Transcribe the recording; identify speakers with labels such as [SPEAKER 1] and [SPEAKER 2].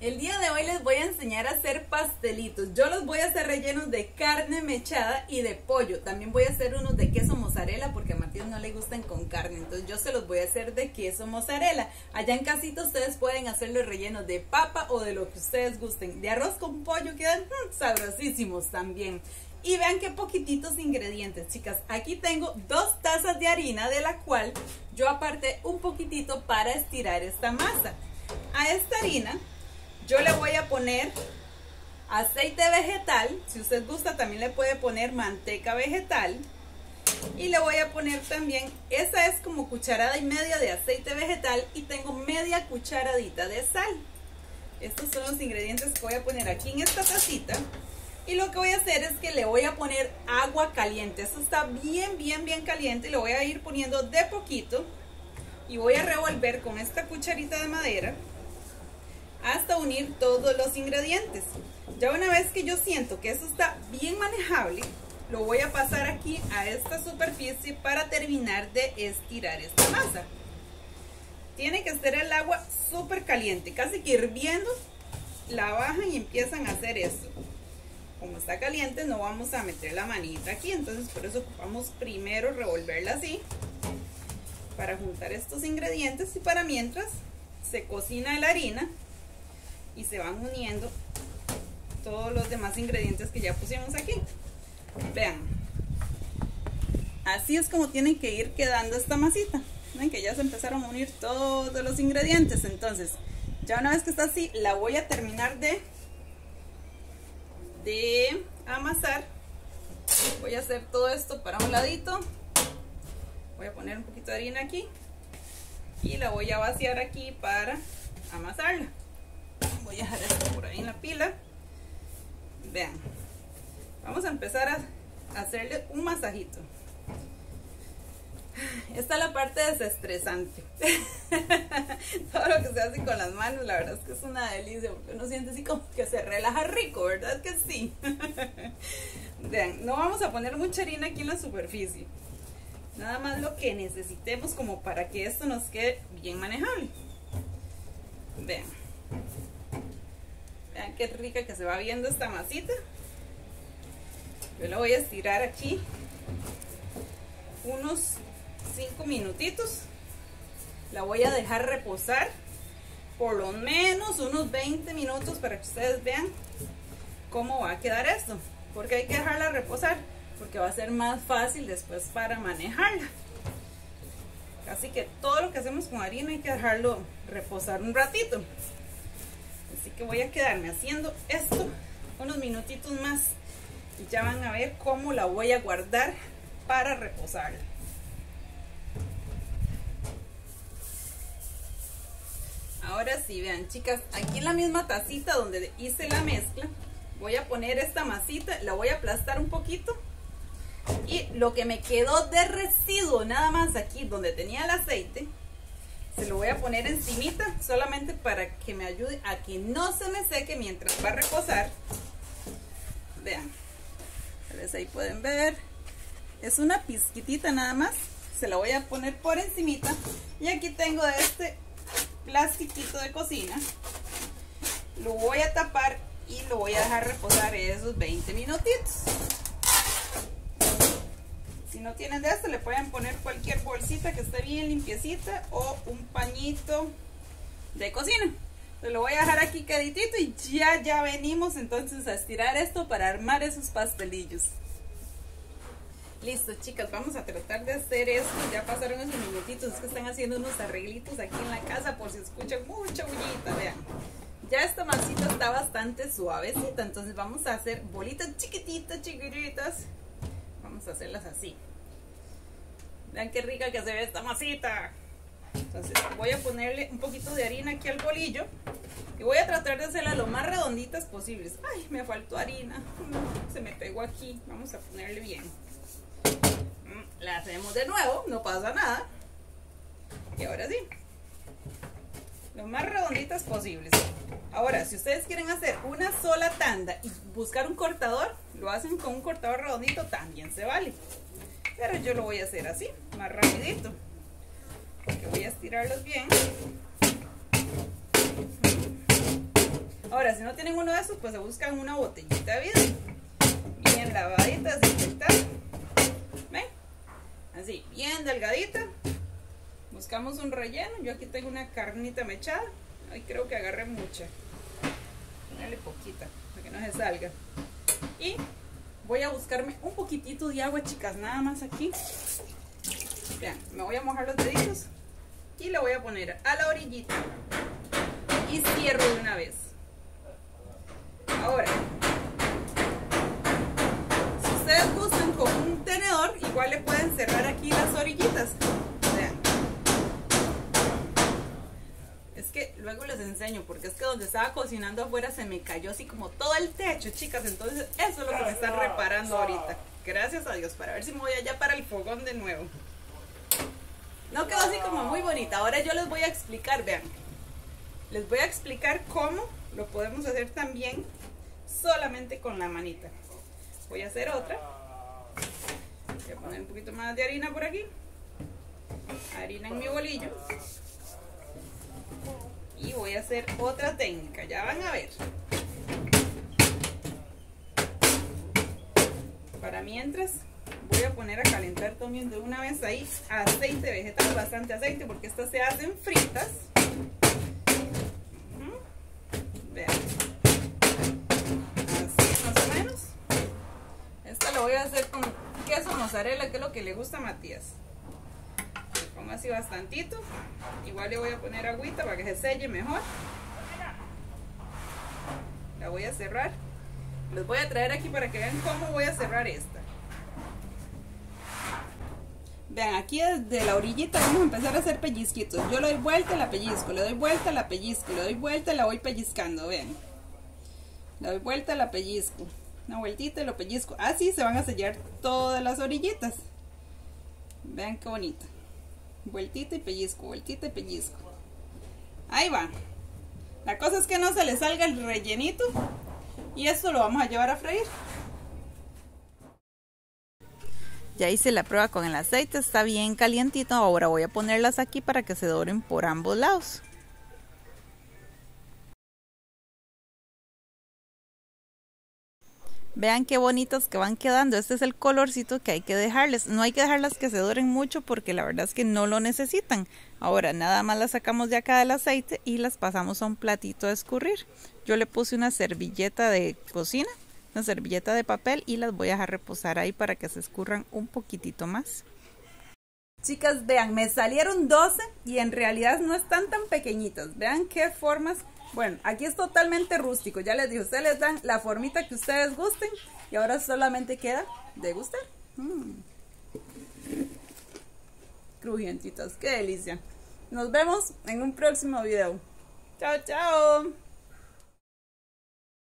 [SPEAKER 1] El día de hoy les voy a enseñar a hacer pastelitos. Yo los voy a hacer rellenos de carne mechada y de pollo. También voy a hacer unos de queso mozzarella porque a Martín no le gustan con carne. Entonces yo se los voy a hacer de queso mozzarella. Allá en casita ustedes pueden hacer los rellenos de papa o de lo que ustedes gusten. De arroz con pollo quedan mm, sabrosísimos también. Y vean qué poquititos ingredientes, chicas. Aquí tengo dos tazas de harina de la cual yo aparté un poquitito para estirar esta masa. A esta harina yo le voy a poner aceite vegetal. Si usted gusta, también le puede poner manteca vegetal. Y le voy a poner también, esta es como cucharada y media de aceite vegetal y tengo media cucharadita de sal. Estos son los ingredientes que voy a poner aquí en esta tacita. Y lo que voy a hacer es que le voy a poner agua caliente. Esto está bien, bien, bien caliente. Y lo voy a ir poniendo de poquito. Y voy a revolver con esta cucharita de madera hasta unir todos los ingredientes. Ya una vez que yo siento que esto está bien manejable, lo voy a pasar aquí a esta superficie para terminar de estirar esta masa. Tiene que estar el agua súper caliente, casi que hirviendo, la bajan y empiezan a hacer esto. Como está caliente no vamos a meter la manita aquí, entonces por eso ocupamos primero revolverla así para juntar estos ingredientes y para mientras se cocina la harina y se van uniendo todos los demás ingredientes que ya pusimos aquí. Vean. Así es como tienen que ir quedando esta masita. Ven que ya se empezaron a unir todos los ingredientes. Entonces, ya una vez que está así, la voy a terminar de, de amasar. Voy a hacer todo esto para un ladito. Voy a poner un poquito de harina aquí. Y la voy a vaciar aquí para amasarla voy a dejar esto por ahí en la pila. Vean vamos a empezar a hacerle un masajito. Esta es la parte desestresante. Todo lo que se hace con las manos la verdad es que es una delicia porque uno siente así como que se relaja rico verdad que sí vean no vamos a poner mucha harina aquí en la superficie. Nada más lo que necesitemos como para que esto nos quede bien manejable. Vean qué rica que se va viendo esta masita. Yo la voy a estirar aquí unos 5 minutitos. La voy a dejar reposar por lo menos unos 20 minutos para que ustedes vean cómo va a quedar esto. Porque hay que dejarla reposar porque va a ser más fácil después para manejarla. Así que todo lo que hacemos con harina hay que dejarlo reposar un ratito. Así que voy a quedarme haciendo esto unos minutitos más y ya van a ver cómo la voy a guardar para reposar. Ahora sí, vean chicas, aquí en la misma tacita donde hice la mezcla, voy a poner esta masita, la voy a aplastar un poquito y lo que me quedó de residuo nada más aquí donde tenía el aceite, se lo voy a poner encimita solamente para que me ayude a que no se me seque mientras va a reposar. Vean, ahí pueden ver. Es una pizquitita nada más. Se la voy a poner por encimita. Y aquí tengo este plastiquito de cocina. Lo voy a tapar y lo voy a dejar reposar esos 20 minutitos. Si no tienen de esto, le pueden poner cualquier bolsita que esté bien limpiecita o un pañito de cocina. Se lo voy a dejar aquí queditito y ya, ya venimos entonces a estirar esto para armar esos pastelillos. Listo, chicas, vamos a tratar de hacer esto. Ya pasaron esos minutitos, es que están haciendo unos arreglitos aquí en la casa por si escuchan mucha bullita, vean. Ya esta masita está bastante suavecita, entonces vamos a hacer bolitas chiquititas, chiquititas vamos a hacerlas así vean qué rica que se ve esta masita. Entonces voy a ponerle un poquito de harina aquí al bolillo y voy a tratar de hacerla lo más redonditas posibles. Ay me faltó harina. Se me pegó aquí. Vamos a ponerle bien. Mm, la hacemos de nuevo no pasa nada. Y ahora sí. Lo más redonditas posibles. Ahora si ustedes quieren hacer una sola tanda y buscar un cortador lo hacen con un cortador redondito, también se vale. Pero yo lo voy a hacer así, más rapidito. Porque voy a estirarlos bien. Ahora, si no tienen uno de esos, pues se buscan una botellita de vidrio. Bien lavadita, desinfectada. ¿Ven? Así, bien delgadita. Buscamos un relleno. Yo aquí tengo una carnita mechada. Ay, creo que agarré mucha. Dale poquita, para que no se salga. Y voy a buscarme un poquitito de agua, chicas, nada más aquí. Vean, me voy a mojar los deditos y le voy a poner a la orillita y cierro de una vez. Ahora, si ustedes gustan con un tenedor, igual le pueden cerrar aquí las orillitas. Vean. Es que luego les enseño, porque es que donde estaba cocinando afuera se me cayó así como todo el techo, chicas. Entonces, eso es lo que me están reparando ahorita. Gracias a Dios, para ver si me voy allá para el fogón de nuevo. No quedó así como muy bonita. Ahora yo les voy a explicar, vean. Les voy a explicar cómo lo podemos hacer también solamente con la manita. Voy a hacer otra. Voy a poner un poquito más de harina por aquí. Harina en mi bolillo. Hacer otra técnica. Ya van a ver. Para mientras voy a poner a calentar también de una vez ahí aceite vegetal, bastante aceite porque estas se hacen fritas. Vean. Así más o menos. Esta lo voy a hacer con queso mozzarella, que es lo que le gusta a Matías. Pongo así bastantito. Igual le voy a poner agüita para que se selle mejor. La voy a cerrar. Les voy a traer aquí para que vean cómo voy a cerrar esta. Vean, aquí desde la orillita vamos a empezar a hacer pellizquitos. Yo le doy vuelta, la pellizco, le doy vuelta, la pellizco, le doy vuelta, la voy pellizcando, vean. Le doy vuelta, la pellizco. Una vueltita y lo pellizco. Así se van a sellar todas las orillitas. Vean qué bonito. Vueltita y pellizco, vueltita y pellizco. Ahí va. La cosa es que no se le salga el rellenito. Y esto lo vamos a llevar a freír. Ya hice la prueba con el aceite, está bien calientito. Ahora voy a ponerlas aquí para que se doren por ambos lados. Vean qué bonitas que van quedando. Este es el colorcito que hay que dejarles. No hay que dejarlas que se doren mucho porque la verdad es que no lo necesitan. Ahora nada más las sacamos de acá del aceite y las pasamos a un platito a escurrir. Yo le puse una servilleta de cocina, una servilleta de papel y las voy a dejar reposar ahí para que se escurran un poquitito más. Chicas, vean, me salieron 12 y en realidad no están tan pequeñitas. Vean qué formas bueno, aquí es totalmente rústico. Ya les dije, ustedes les dan la formita que ustedes gusten. Y ahora solamente queda degustar. Mm. Crujientitos, qué delicia. Nos vemos en un próximo video. Chao, chao.